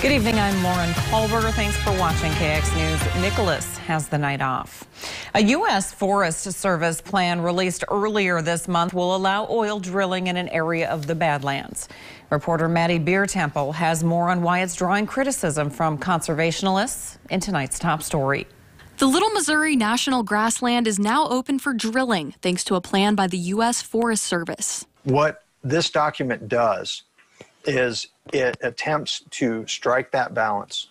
Good evening, I'm Lauren Culver. Thanks for watching KX News. Nicholas has the night off. A U.S. Forest Service plan released earlier this month will allow oil drilling in an area of the Badlands. Reporter Maddie Biertempel has more on why it's drawing criticism from conservationists in tonight's top story. The Little Missouri National Grassland is now open for drilling thanks to a plan by the U.S. Forest Service. What this document does is it attempts to strike that balance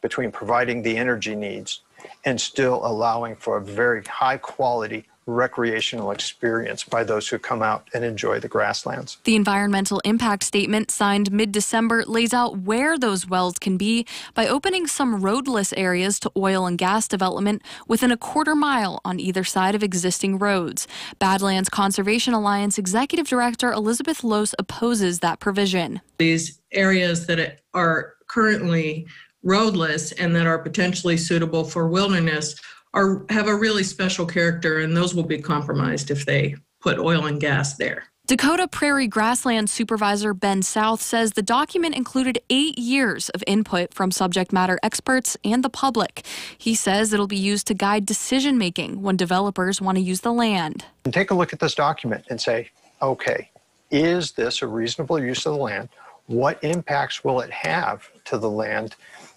between providing the energy needs and still allowing for a very high quality recreational experience by those who come out and enjoy the grasslands. The environmental impact statement signed mid December lays out where those wells can be by opening some roadless areas to oil and gas development within a quarter mile on either side of existing roads. Badlands Conservation Alliance Executive Director Elizabeth Loos opposes that provision. These areas that are currently roadless and that are potentially suitable for wilderness are have a really special character, and those will be compromised if they put oil and gas there. Dakota Prairie Grassland Supervisor Ben South says the document included eight years of input from subject matter experts and the public. He says it'll be used to guide decision making when developers want to use the land. And take a look at this document and say, okay, is this a reasonable use of the land? What impacts will it have to the land?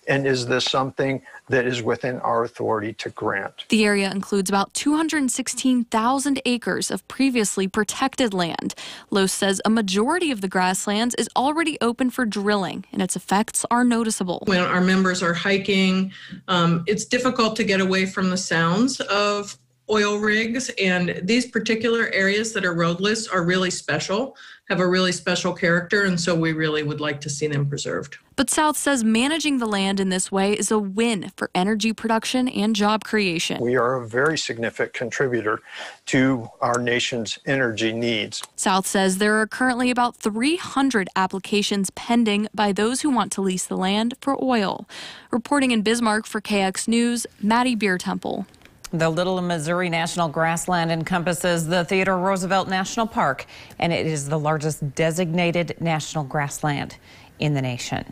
And is this something that is within our authority to grant? The area includes about 216,000 acres of previously protected land. Loos says a majority of the grasslands is already open for drilling, and its effects are noticeable. When our members are hiking, um, it's difficult to get away from the sounds of oil rigs and these particular areas that are roadless are really special have a really special character and so we really would like to see them preserved. But south says managing the land in this way is a win for energy production and job creation. We are a very significant contributor to our nation's energy needs. South says there are currently about 300 applications pending by those who want to lease the land for oil. Reporting in bismarck for kx news maddie biertempel the Little Missouri National Grassland encompasses the Theodore Roosevelt National Park, and it is the largest designated national grassland in the nation.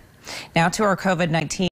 Now to our COVID-19